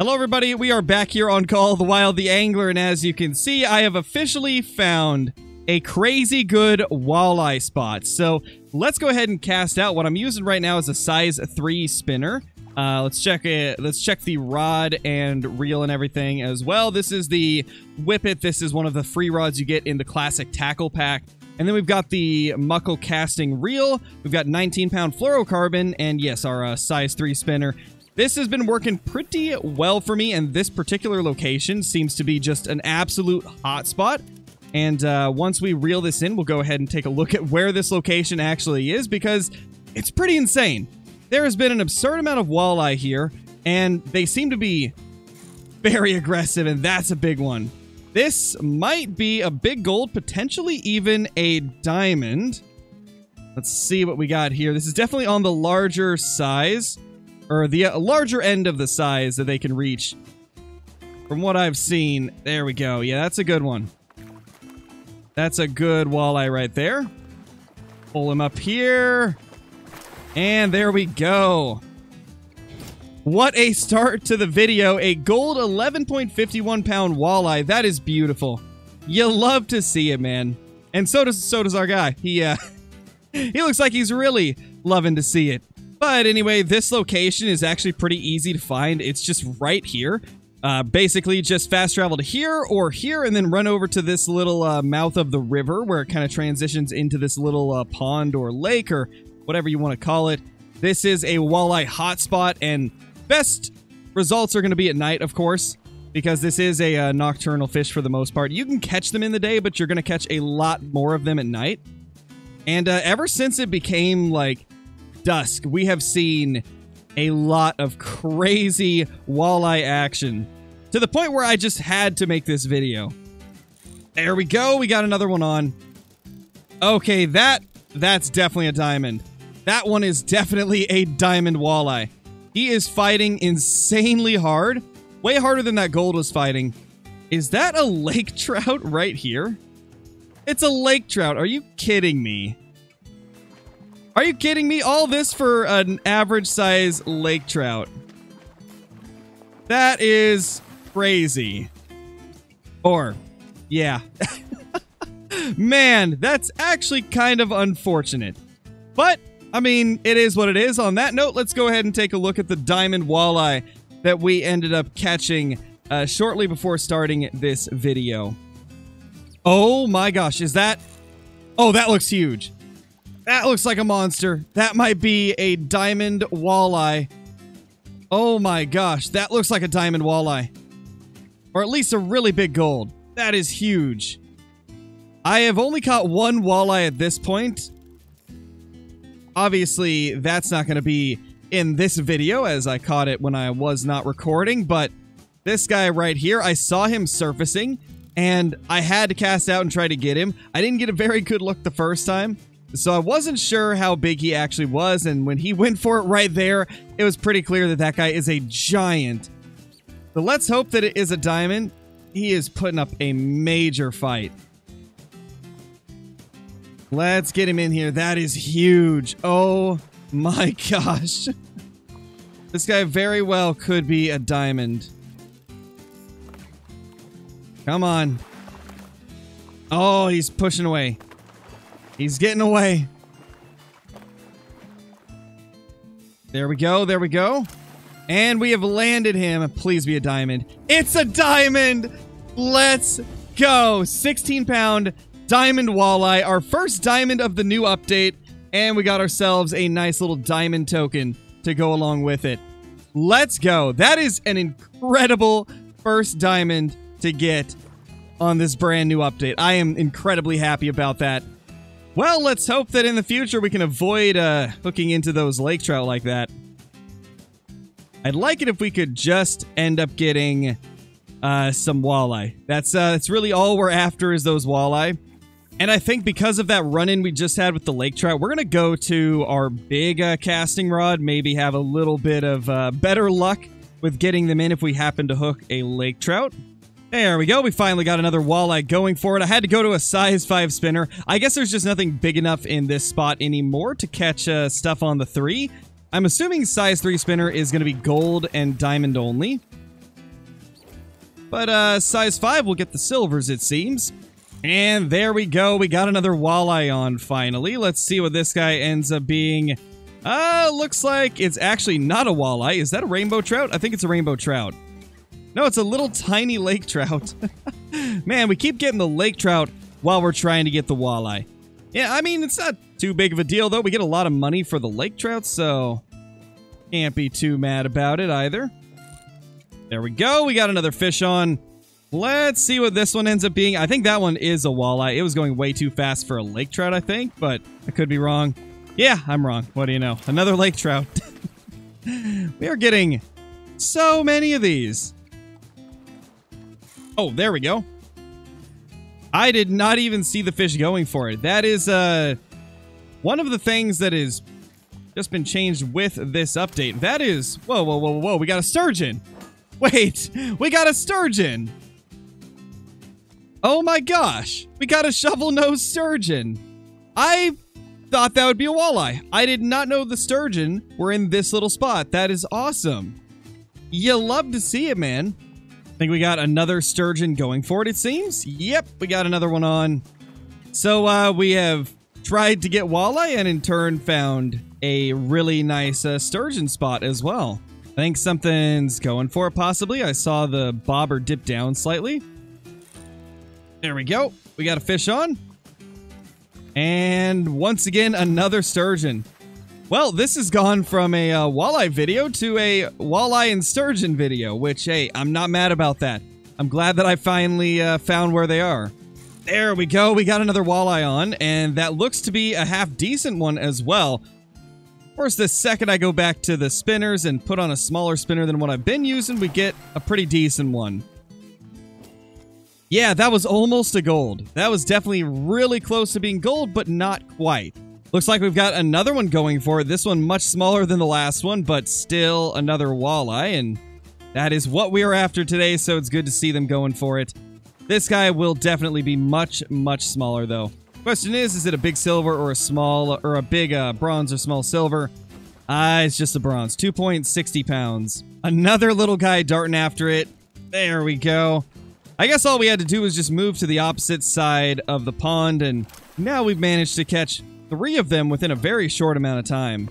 Hello, everybody. We are back here on Call the Wild the Angler, and as you can see, I have officially found a crazy good walleye spot. So let's go ahead and cast out. What I'm using right now is a size 3 spinner. Uh, let's check it. Let's check the rod and reel and everything as well. This is the Whippet. This is one of the free rods you get in the classic tackle pack. And then we've got the Muckle casting reel. We've got 19 pound fluorocarbon, and yes, our uh, size 3 spinner. This has been working pretty well for me, and this particular location seems to be just an absolute hotspot. And uh, once we reel this in, we'll go ahead and take a look at where this location actually is, because it's pretty insane. There has been an absurd amount of walleye here, and they seem to be very aggressive, and that's a big one. This might be a big gold, potentially even a diamond. Let's see what we got here. This is definitely on the larger size or the uh, larger end of the size that they can reach. From what I've seen, there we go. Yeah, that's a good one. That's a good walleye right there. Pull him up here. And there we go. What a start to the video. A gold 11.51 pound walleye. That is beautiful. You love to see it, man. And so does so does our guy. He uh he looks like he's really loving to see it. But anyway, this location is actually pretty easy to find. It's just right here. Uh, basically, just fast travel to here or here and then run over to this little uh, mouth of the river where it kind of transitions into this little uh, pond or lake or whatever you want to call it. This is a walleye hotspot and best results are going to be at night, of course, because this is a uh, nocturnal fish for the most part. You can catch them in the day, but you're going to catch a lot more of them at night. And uh, ever since it became like dusk, we have seen a lot of crazy walleye action to the point where I just had to make this video. There we go. We got another one on. Okay, that that's definitely a diamond. That one is definitely a diamond walleye. He is fighting insanely hard. Way harder than that gold was fighting. Is that a lake trout right here? It's a lake trout. Are you kidding me? Are you kidding me? All this for an average size lake trout. That is crazy. Or, yeah. Man, that's actually kind of unfortunate. But, I mean, it is what it is. On that note, let's go ahead and take a look at the diamond walleye that we ended up catching uh, shortly before starting this video. Oh my gosh, is that... Oh, that looks huge. That looks like a monster. That might be a diamond walleye. Oh my gosh, that looks like a diamond walleye. Or at least a really big gold. That is huge. I have only caught one walleye at this point. Obviously, that's not going to be in this video as I caught it when I was not recording, but this guy right here, I saw him surfacing and I had to cast out and try to get him. I didn't get a very good look the first time, so I wasn't sure how big he actually was, and when he went for it right there, it was pretty clear that that guy is a giant. So let's hope that it is a diamond. He is putting up a major fight. Let's get him in here. That is huge. Oh my gosh. This guy very well could be a diamond. Come on. Oh, he's pushing away. He's getting away. There we go. There we go. And we have landed him. Please be a diamond. It's a diamond! Let's go. 16 pound diamond walleye. Our first diamond of the new update. And we got ourselves a nice little diamond token to go along with it. Let's go. That is an incredible first diamond to get on this brand new update. I am incredibly happy about that. Well, let's hope that in the future we can avoid uh, hooking into those lake trout like that. I'd like it if we could just end up getting uh, some walleye. That's uh, that's really all we're after is those walleye. And I think because of that run-in we just had with the lake trout, we're going to go to our big uh, casting rod, maybe have a little bit of uh, better luck with getting them in if we happen to hook a lake trout. There we go. We finally got another walleye going for it. I had to go to a size 5 spinner. I guess there's just nothing big enough in this spot anymore to catch uh, stuff on the 3. I'm assuming size 3 spinner is going to be gold and diamond only. But uh, size 5 will get the silvers, it seems. And there we go. We got another walleye on finally. Let's see what this guy ends up being. Uh, looks like it's actually not a walleye. Is that a rainbow trout? I think it's a rainbow trout. No, it's a little tiny lake trout. Man, we keep getting the lake trout while we're trying to get the walleye. Yeah, I mean, it's not too big of a deal, though. We get a lot of money for the lake trout, so can't be too mad about it either. There we go. We got another fish on. Let's see what this one ends up being. I think that one is a walleye. It was going way too fast for a lake trout, I think, but I could be wrong. Yeah, I'm wrong. What do you know? Another lake trout. we are getting so many of these. Oh, there we go. I did not even see the fish going for it. That is uh, one of the things that is just been changed with this update. That is... Whoa, whoa, whoa, whoa. We got a sturgeon. Wait, we got a sturgeon. Oh my gosh. We got a shovel-nosed sturgeon. I thought that would be a walleye. I did not know the sturgeon were in this little spot. That is awesome. You love to see it, man think we got another sturgeon going for it, it seems. Yep, we got another one on. So uh, we have tried to get walleye and in turn found a really nice uh, sturgeon spot as well. I think something's going for it, possibly. I saw the bobber dip down slightly. There we go. We got a fish on. And once again, another sturgeon. Well, this has gone from a uh, walleye video to a walleye and sturgeon video, which, hey, I'm not mad about that. I'm glad that I finally uh, found where they are. There we go. We got another walleye on, and that looks to be a half decent one as well. Of course, the second I go back to the spinners and put on a smaller spinner than what I've been using, we get a pretty decent one. Yeah, that was almost a gold. That was definitely really close to being gold, but not quite. Looks like we've got another one going for it. This one much smaller than the last one, but still another walleye, and that is what we are after today, so it's good to see them going for it. This guy will definitely be much, much smaller, though. Question is, is it a big silver or a small, or a big uh, bronze or small silver? Ah, it's just a bronze. 2.60 pounds. Another little guy darting after it. There we go. I guess all we had to do was just move to the opposite side of the pond, and now we've managed to catch three of them within a very short amount of time.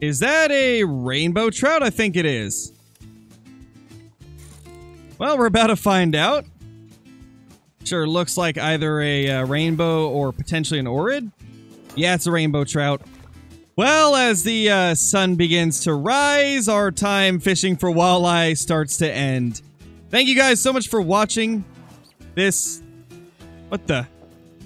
Is that a rainbow trout? I think it is. Well, we're about to find out. Sure, looks like either a uh, rainbow or potentially an orid. Yeah, it's a rainbow trout. Well, as the uh, sun begins to rise, our time fishing for walleye starts to end. Thank you guys so much for watching this. What the?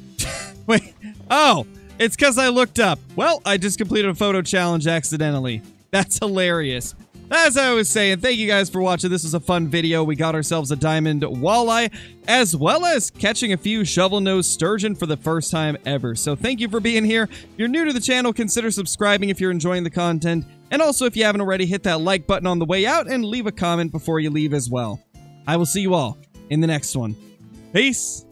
Wait. Oh, it's because I looked up. Well, I just completed a photo challenge accidentally. That's hilarious. As I was saying, thank you guys for watching. This was a fun video. We got ourselves a diamond walleye, as well as catching a few shovel-nosed sturgeon for the first time ever. So thank you for being here. If you're new to the channel, consider subscribing if you're enjoying the content. And also, if you haven't already, hit that like button on the way out and leave a comment before you leave as well. I will see you all in the next one. Peace!